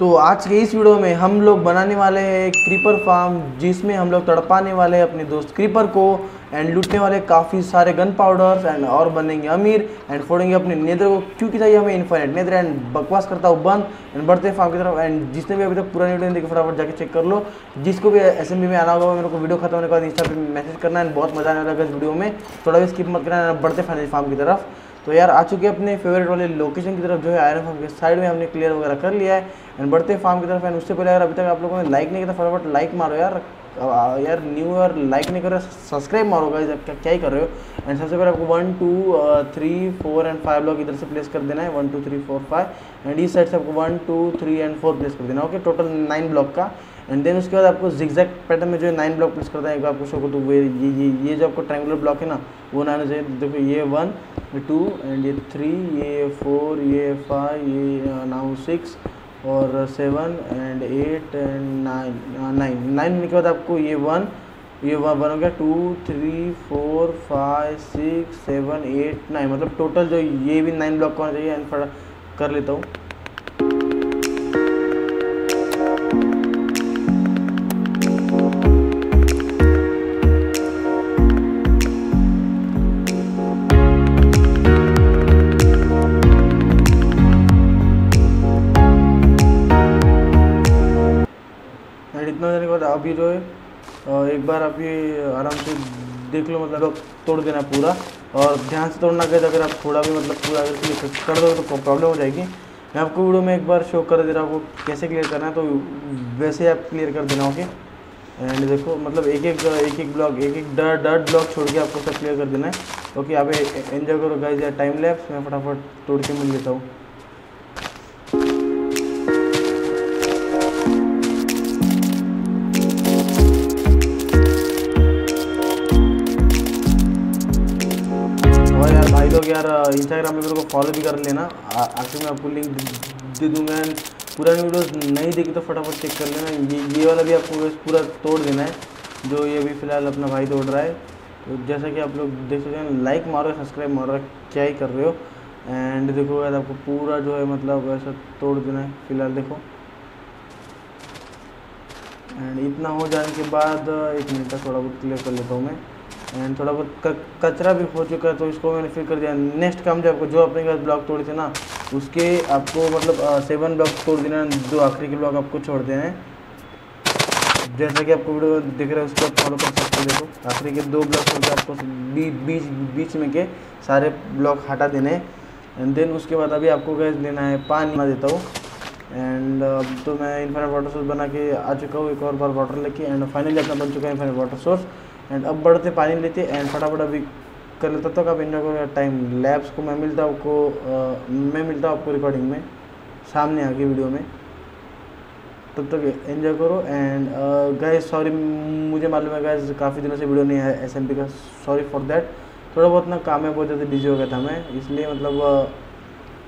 तो आज के इस वीडियो में हम लोग बनाने वाले हैं क्रीपर फार्म जिसमें हम लोग तड़पाने वाले हैं अपने दोस्त क्रीपर को एंड लूटने वाले काफ़ी सारे गन पाउडर्स एंड और बनेंगे अमीर एंड फोड़ेंगे अपने नेदर को। क्योंकि चाहिए हमें इन्फाइनेट नेदर एंड बकवास करता हूँ बंद एंड बढ़ते फार्म की तरफ़ एंड जिसने भी अभी तक पूरा वीडियो देखे, फटाफट जाके चेक कर लो। जिसको भी एस में आना होगा मेरे को वीडियो खत्म होने के बाद इंस्टा पे मैसेज करना एंड बहुत मज़ा आने वाला है इस वीडियो में। थोड़ा भी स्किप मत करना, बढ़ते फाइनल फार्म की तरफ़। तो यार, आ चुके अपने फेवरेट वाले लोकेशन की तरफ़, जो है आयरन फार्म के साइड में हमने क्लियर वगैरह कर लिया है। एंड बढ़ते फार्म की तरफ़ एंड उससे पहले यार, अभी तक आप लोगों ने लाइक नहीं किया फटाफट लाइक मारो यार। यार न्यू ईयर लाइक नहीं कर रहे सब्सक्राइब मारो क्या क्या ही कर रहे हो। एंड सबसे पहले आपको one two three four and five block इधर से प्लेस कर देना है। One two three four five and इस साइड से आपको one two three and four place कर देना ओके टोटल नाइन ब्लॉक का। एंड देन उसके बाद आपको जिग्जैक पैटर्न में जो है नाइन ब्लॉक प्लेस करता है, एक बार आपको शो को तो ये ये ये जो आपको ट्रायंगुलर ब्लॉक है ना, वो ना चाहिए देखो, ये वन टू एंड ये थ्री ये फोर ये फाइव ये नाउ सिक्स और seven and eight and nine nine nine के बाद आपको ये वन ये वन वन हो गया two three four five six seven eight nine मतलब टोटल जो ये भी नाइन ब्लॉक का होना चाहिए एंड कर लेता हूँ। एक बार आप ये आराम से देख लो मतलब तोड़ देना पूरा। और ध्यान से तोड़ना गया अगर आप थोड़ा भी मतलब पूरा अगर कर दो तो प्रॉब्लम हो जाएगी। मैं आपको वीडियो में एक बार शो कर दे रहा हूँ कैसे क्लियर करना है तो वैसे आप क्लियर कर देना ओके एंड देखो मतलब एक एक एक एक ब्लॉक एक एक डर डर्ट ब्लॉक छोड़ के आपको सब क्लियर कर देना है। ओके आप एंजॉय करो गाइस यार टाइम लैप्स मैं फटाफट तोड़ के मिल लेता हूँ। लोग यार इंस्टाग्राम में मेरे को फॉलो भी कर लेना। आखिर में आपको लिंक दे दूँगा। एंड पुरानी वीडियोस नहीं देखी तो फटाफट चेक कर लेना। ये ये वाला भी आपको पूरा तोड़ देना है, जो ये अभी फ़िलहाल अपना भाई तोड़ रहा है। तो जैसा कि आप लोग देख सकते हैं लाइक मारो सब्सक्राइब मारो क्या ही कर रहे हो। एंड देखो, यार आपको पूरा जो है मतलब ऐसा तोड़ देना है, फ़िलहाल देखो। एंड इतना हो जाने के बाद एक मिनट का थोड़ा बहुत क्लियर कर लेता हूँ मैं। एंड थोड़ा बहुत कचरा भी हो चुका है तो इसको मैंने फिर कर दिया। नेक्स्ट काम जो आपको, जो अपने पास ब्लॉक तोड़े थे ना, उसके आपको मतलब सेवन ब्लॉक तोड़ देना दो आखिरी के ब्लॉक आपको छोड़ देना है। जैसा कि आपको वीडियो दिख रहा है, उसको फॉलो कर सकते हो। देखो, आखिरी के दो ब्लॉक छोड़ के आपको बीच बीच में के सारे ब्लॉक हटा देने एंड देन उसके बाद अभी आपको गैस लेना है, पानी मैं देता हूँ। एंड अब तो मैं इन्फाइनेट वाटर सोर्स बना के आ चुका हूँ, एक और बार वाटर लेके। एंड फाइनली अपना बन चुका है इन्फाइनेट वाटर सोर्स एंड अब बढ़ते पानी लेते एंड फटाफट अभी कर लेता तक आप एंजॉय करो टाइम लैब्स को मैं मिलता हूँ, आपको मैं मिलता हूँ आपको रिकॉर्डिंग में, सामने आगे वीडियो में। तब तक एंजॉय करो एंड गैस सॉरी मुझे मालूम है गैस काफ़ी दिनों से वीडियो नहीं है एस का सॉरी फॉर दैट थोड़ा बहुत ना काम में बहुत ज़्यादा बिज़ी हो गया था मैं, इसलिए मतलब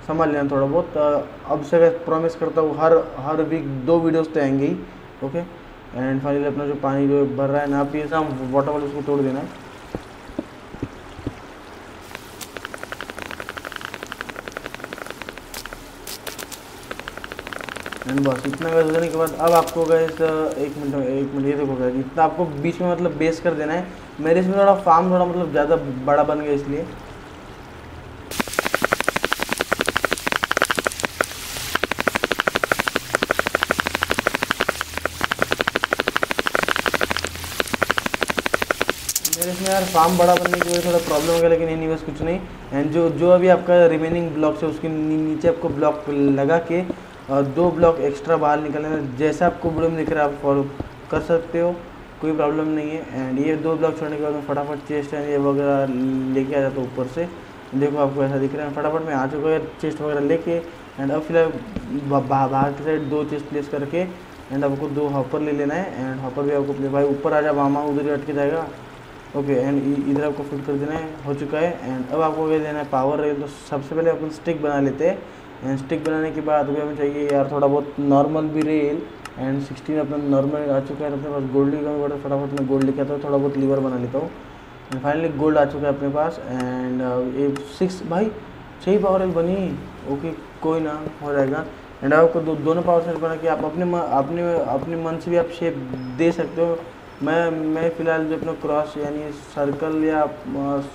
संभाल लेना थोड़ा बहुत। अब से प्रॉमिस करता हूँ, हर हर वीक दो वीडियोस तो आएँगे ही ओके एंड फाइनली अपना जो पानी जो भर रहा है ना ये सब वाटर वाले उसको तोड़ देना है। एंड बस, इतना हो जाने के बाद अब आपको गैस एक मिनट एक मिनट, ये देखो गैस इतना आपको बीच में मतलब बेस कर देना है। मेरे इसमें थोड़ा फार्म थोड़ा मतलब ज़्यादा बड़ा बन गया इसलिए। इसमें यार, फार्म बड़ा बनने की वजह थोड़ा प्रॉब्लम हो गया, लेकिन एनी कुछ नहीं। एंड जो जो अभी आपका रिमेनिंग ब्लॉक है, उसके नीचे आपको ब्लॉक लगा के और दो ब्लॉक एक्स्ट्रा बाहर निकलना जैसा आपको वीडियो में दिख रहा है आप फॉलो कर सकते हो, कोई प्रॉब्लम नहीं है। एंड ये दो ब्लॉक छोड़ने के बाद मैं फटाफट चेस्ट एंड ये वगैरह लेके आ जाता हूँ ऊपर से। देखो आपको ऐसा दिख रहा है। फटाफट मैं आ चुका है चेस्ट वगैरह लेके। एंड अब फ़िलहाल बाहर की साइड दो चेस्ट प्लेस करके एंड आपको दो हॉपर ले लेना है। एंड हॉपर भी आपको भाई ऊपर आ जा, मामा उधर ही अटके जाएगा। ओके एंड इधर आपको फिट कर देना है हो चुका है एंड अब आपको क्या देना है पावर रेल तो सबसे पहले अपन स्टिक बना लेते हैं एंड स्टिक बनाने के बाद अभी हमें चाहिए यार थोड़ा बहुत नॉर्मल भी रेल एंड सिक्सटीन अपना नॉर्मल आ चुका है अपने पास गोल्ड का बड़ा फटाफट मैं गोल्ड लेके आता हूँ थोड़ा बहुत लीवर बना लेता हूँ एंड फाइनली गोल्ड आ चुका है अपने पास एंड ये सिक्स भाई छः पावर रेल बनी ओके कोई ना हो जाएगा एंड आपको दो, दोनों पावर सेट बना के आप अपने अपने अपने मन से भी आप शेप दे सकते हो मैं मैं फ़िलहाल जो अपना क्रॉस यानी सर्कल या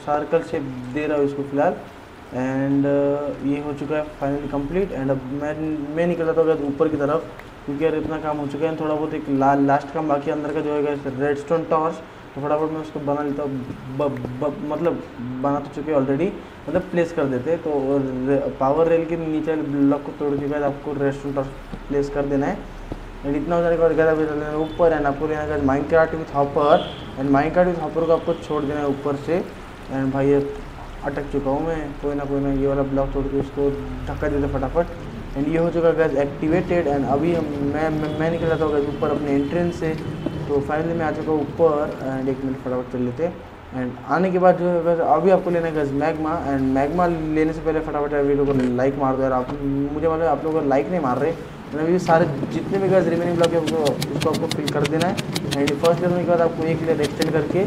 सर्कल शेप दे रहा हूँ इसको फ़िलहाल। एंड ये हो चुका है फाइनली कंप्लीट एंड अब मैं मैं निकल रहा था ऊपर की तरफ़ क्योंकि यार इतना काम हो चुका है थोड़ा बहुत एक ला, लास्ट काम बाकी अंदर का जो है रेड स्टोन टॉर्च तो फटाफट मैं उसको बना लेता हूँ। मतलब बना तो चुके ऑलरेडी मतलब प्लेस कर देते तो रे, पावर रेल के नीचे ब्लॉक को तोड़ के बाद आपको रेड स्टोन टॉर्च प्लेस कर देना है। एंड इतना हो के बाद गैर चल देना ऊपर एंड आपको लेना है minecart with hopper and minecart with hopper को आपको छोड़ देना है ऊपर से एंड भाई ये अटक चुका हूँ मैं कोई ना कोई ना ये वाला ब्लॉक तोड़ के उसको धक्का देते फटाफट एंड ये हो चुका गैस एक्टिवेटेड एंड अभी हम मैं मैं निकल जाता हूँ ऊपर अपने एंट्रेंस से तो फाइनली मैं आ चुका हूँ ऊपर एंड एक मिनट फटाफट चल लेते एंड आने के बाद जो है गैस अभी आपको लेना है गैस मैगमा एंड मैगमा लेने से पहले फटाफट वीडियो को लाइक मार दो यार, आप मुझे मतलब आप लोग लाइक नहीं मार रहे। मतलब ये सारे जितने भी गैस रिमेनिंग ब्लॉक है उसको उसको आपको फिल कर देना है. एंड फ़र्स्ट लेवल के बाद आपको एक लेयर एक्सटेंड करके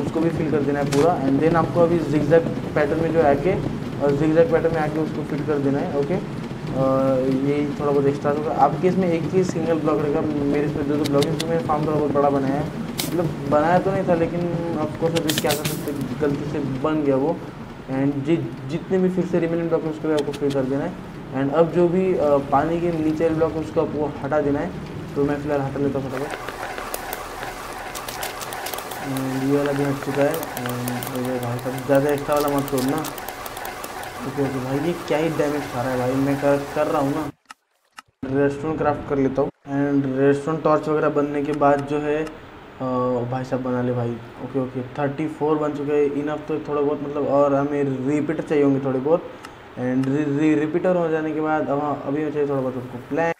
उसको भी फिल कर देना है पूरा. एंड देन आपको अभी जिगजैग पैटर्न में जो आके, और जिगजैग पैटर्न में आके उसको फिल कर देना है ओके ये थोड़ा बहुत एक्स्ट्रा होगा। आपके इसमें एक ही सिंगल ब्लॉक रहेगा, मेरे इसमें दो दो ब्लॉक है उसमें फार्म थोड़ा बहुत बड़ा बनाया है। मतलब बनाया तो नहीं था, लेकिन ऑफकोर्स अभी क्या कर सकते गलती से बन गया वो। एंड जि जितने भी फिर से रिमेनिंग है, उसको आपको फिल कर देना है। एंड अब जो भी पानी के नीचे ब्लॉक है उसको आपको हटा देना है। तो मैं फ़िलहाल हटा लेता हूँ फटाफट। ये वाला भी हट चुका है। भाई साहब ज़्यादा एक्स्ट्रा वाला मत छोड़ना। ओके ओके भाई ये क्या ही डैमेज खा रहा है भाई। मैं कर कर रहा हूँ ना। रेस्टोरेंट क्राफ्ट कर लेता हूँ। एंड रेस्टोरेंट टॉर्च वगैरह बनने के बाद जो है आ, भाई साहब बना ले भाई। ओके ओके थर्टी फोर बन चुके हैं। इनफ तो थोड़ा बहुत मतलब और हमें रिपीटर चाहिए होंगे थोड़े बहुत। एंड रिपीटर हो जाने के बाद अब हाँ, अभी चाहिए थोड़ा बहुत उसको प्लैंक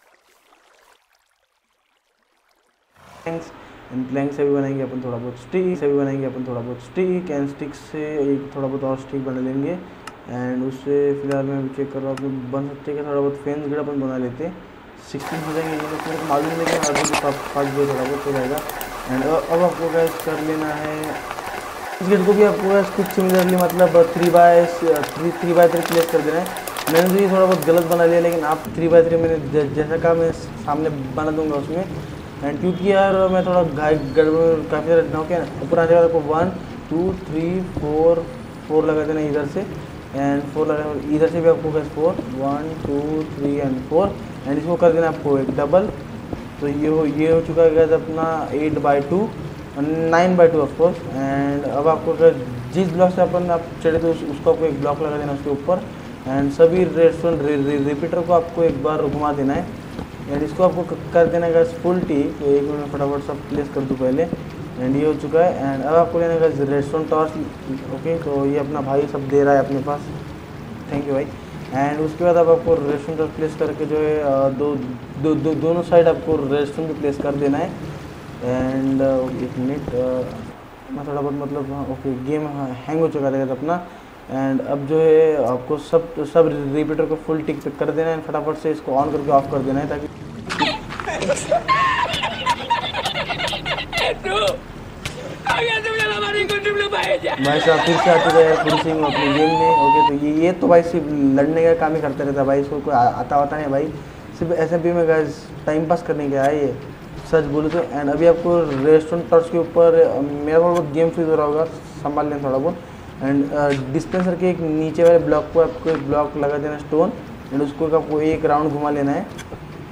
एंड प्लैंक से भी बनाएँगे अपन थोड़ा बहुत स्टिक से भी बनाएँगे अपन थोड़ा बहुत स्टिक एंड स्टिक से एक थोड़ा बहुत और स्टिक बना लेंगे। एंड उससे फ़िलहाल मैं चेक कर रहा हूँ बन सकते हैं थोड़ा बहुत फ़ैन गेट अपन बना लेते हैं। सिक्सटीन हो जाएँगे मेरे को मालूम नहीं अभी जो थोड़ा बहुत हो जाएगा। एंड अब आपको गैस कर लेना है इस गेट को भी आपको गैस कुछ सिमिलरली मतलब three by three three by three place कर देना है। मैंने तो ये थोड़ा बहुत गलत बना लिया, लेकिन आप थ्री बाय थ्री मैंने जैसा कहा मैं सामने बना दूँगा उसमें। एंड क्योंकि यार मैं थोड़ा घाई गड़बड़ काफ़ी ज़्यादा ना क्या ऊपर आ जाएगा आपको one two three four four लगा देना इधर से। एंड फोर लगा, इधर से भी आपको कैसे four one two three and four and इसको कर देना आपको एक डबल तो ये हो ये हो चुका है गैस अपना eight by two nine by two of course and अब आपको अगर जिस ब्लॉक से अपन आप चढ़े तो उस, उसको आपको एक ब्लॉक लगा देना उसके ऊपर। एंड सभी रेस्टोरेंट रिपीटर को आपको एक बार घुमा देना है। एंड इसको आपको कर देना है फुल टी तो एक मिनट फटाफट सब प्लेस कर दूँ पहले। एंड ये हो चुका है। एंड अब आपको लेने का रेस्टोरेंट टॉर्च ओके तो ये अपना भाई सब दे रहा है अपने पास। थैंक यू भाई। एंड उसके बाद अब आपको रेस्टोरेंट टॉर्च प्लेस करके जो है दो दोनों साइड आपको रेस्टोरेंट प्लेस कर देना है। एंड एक मिनट मैं थोड़ा बहुत मतलब ओके गेम हैंग हो चुका था अपना। एंड अब जो है आपको सब सब रिपीटर को फुल टिक कर देना है। फटाफट से इसको ऑन करके ऑफ़ कर देना है ताकि भाई साहब फिर से आ चुका है पूरी सिंह अपनी गेम में। ओके तो ये ये तो भाई सिर्फ़ लड़ने का काम ही करते रहता है भाई। इसको कोई आता वाता नहीं भाई। सिर्फ़ एस में गैस टाइम पास करने के है ये। सच बोलो तो एंड अभी आपको रेस्टोरेंट टर्च के ऊपर मेरा थोड़ा बहुत गेम फ्रीज हो रहा होगा, संभाल लें थोड़ा बहुत। एंड डिस्पेंसर के एक नीचे वाले ब्लॉक को आपको एक ब्लॉक लगा देना स्टोन एंड उसको आपको एक राउंड घुमा लेना है।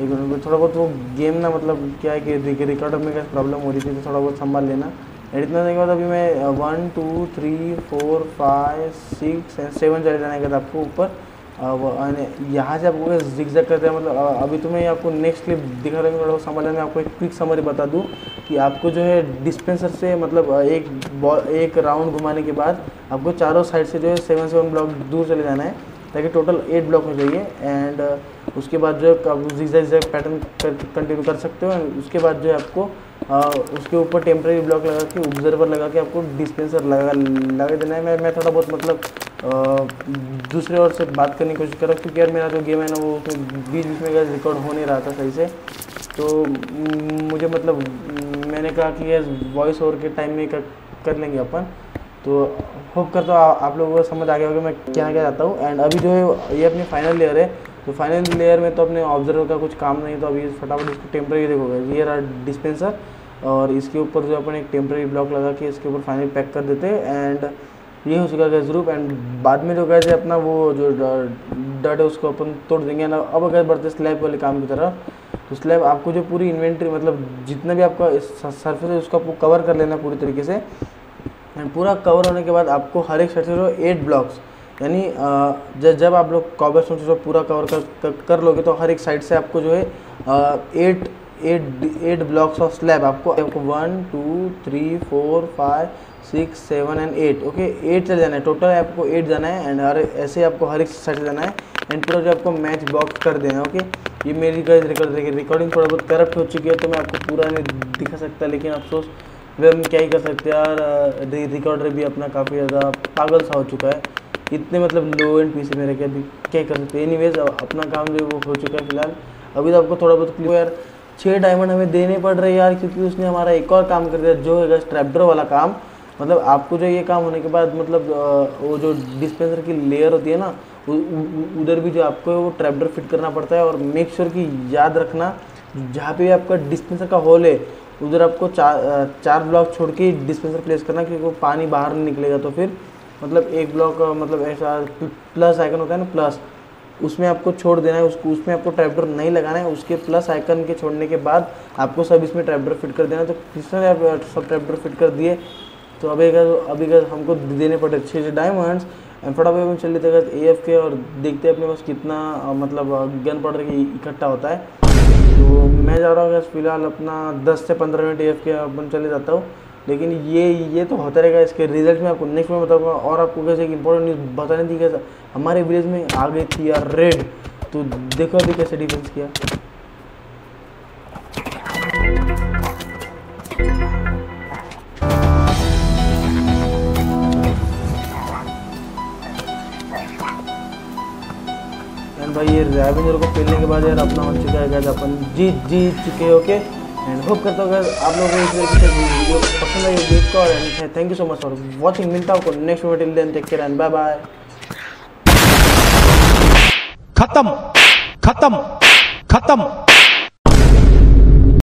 एक मिनट थोड़ा बहुत वो गेम ना मतलब क्या है कि रिकॉर्ड में क्या प्रॉब्लम हो रही थी तो थोड़ा बहुत संभाल लेना। एंड इतना देने के बाद अभी मैं one two three four five six and seven चले जाने के बाद आपको ऊपर अब यहाँ से आपको जिक जैक करते हैं मतलब अभी तो मैं आपको नेक्स्ट क्लिप दिखा रहा हूँ समझा में आपको एक क्विक समरी बता दूँ कि आपको जो है डिस्पेंसर से मतलब एक बॉल एक राउंड घुमाने के बाद आपको चारों साइड से जो है सेवन सेवन ब्लॉक दूर चले जाना है। ताकि टोटल एट ब्लॉक हो जाइए एंड उसके बाद जो है आप जिक जैक पैटर्न कंटिन्यू कर सकते हो उसके बाद जो है आपको आ, उसके ऊपर टेम्प्रेरी ब्लॉक लगा के ऑब्जर्वर लगा के आपको डिस्पेंसर लगा लगा देना है। मैं मैं थोड़ा बहुत मतलब आ, दूसरे ओर से बात करने की कोशिश कर रहा हूँ क्योंकि यार मेरा जो गेम है ना वो बीच बीच में रिकॉर्ड हो नहीं रहा था सही से। तो मुझे मतलब मैंने कहा कि यार वॉइस ओवर के टाइम में कर, कर लेंगे अपन। तो होप करता हूँ आप लोगों को समझ आ गया होगा मैं क्या क्या चाहता हूँ। एंड अभी जो है ये अपनी फाइनल लेयर है। तो फाइनल लेयर में तो अपने ऑब्जर्वर का कुछ काम नहीं तो अभी फटाफट इसको टेम्प्रेरी देखोगे ये रहा डिस्पेंसर और इसके ऊपर जो अपन एक टेम्प्रेरी ब्लॉक लगा के इसके ऊपर फाइनल पैक कर देते एंड ये हो चुका गैस ग्रुप एंड बाद में जो गैस है अपना वो जो डट है उसको अपन तोड़ देंगे। ना अब अगर बढ़ते स्लैब वाले काम की तरह। तो स्लैब आपको जो पूरी इन्वेंट्री मतलब जितना भी आपका सरफेस है उसको आपको कवर कर लेना पूरी तरीके से। एंड पूरा कवर होने के बाद आपको हर एक साइड से जो एट ब्लॉक्स यानी जब आप लोग कॉबर स्टोन से पूरा कवर कर, कर, कर लोगे तो हर एक साइड से आपको जो है eight eight eight blocks of slab आपको आपको one two three four five six seven and eight okay eight चले जाना है. टोटल आपको एट जाना है एंड हर ऐसे आपको हर एक साइड जाना है. एंड पूरा जो आपको मैच बॉक्स कर देना है. ओके ये मेरी रिकॉर्डिंग थोड़ा बहुत करप्ट हो चुकी है तो मैं आपको पूरा नहीं दिखा सकता लेकिन अफसोस वे हम क्या ही कर सकते हैं यार रिकॉर्डर भी अपना काफ़ी ज़्यादा पागल सा हो चुका है। इतने मतलब लो एंड पीस मेरे के अभी क्या कर सकते हैं। एनी अपना काम जो वो हो चुका है फ़िलहाल। अभी तो आपको थोड़ा बहुत क्लियर यार छः डायमंड हमें देने पड़ रहे यार, क्योंकि उसने हमारा एक और काम कर दिया, जो है स्ट्रैपडर वाला काम। मतलब आपको जो ये काम होने के बाद मतलब वो जो डिस्पेंसर की लेयर होती है ना उधर भी जो आपको वो ट्रैपडर फिट करना पड़ता है। और मेक श्योर की याद रखना, जहाँ पे भी आपका डिस्पेंसर का होल है उधर आपको चार चार ब्लॉक छोड़ के डिस्पेंसर प्लेस करना क्योंकि वो पानी बाहर नहीं निकलेगा तो फिर मतलब एक ब्लॉक मतलब ऐसा प्लस आइकन होता है ना, प्लस, उसमें आपको छोड़ देना है, उसको, उसमें आपको ट्रैपडर नहीं लगाना है, उसके प्लस आइकन के छोड़ने के बाद आपको सब इसमें ट्रैपडर फिट कर देना है। तो किसने आप सब ट्रैपडर फिट कर दिए तो अभी अगर अभी अगर हमको देने पड़े छः छः डायमंड्स। एंड फटाफट में चल लेते ए एफ़ के और देखते हैं अपने पास कितना मतलब गन पाउडर इकट्ठा होता है। मैं जा रहा हूँ फ़िलहाल अपना 10 से 15 मिनट एफ़ के अपन चले जाता हूँ। लेकिन ये ये तो होता रहेगा, इसके रिज़ल्ट में आपको नेक्स्ट में बताऊँगा। और आपको कैसे एक इंपॉर्टेंट न्यूज़ बताने दी, कैसा? हमारे विलेज में आ गई थी यार रेड तो देखो अभी कैसे डिफेंस किया। भाई ये रेवेन्यू को खेलने के बाद यार अपना हो चुका है अपन जीत जीत चुके ओके एंड होप करता हूँ आप लोगों वीडियो पसंद आई देख को and thank you so much for watching मिलता हूँ next video till then take care and bye bye खत्म खत्म खत्म.